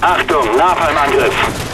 Achtung, Napalmangriff.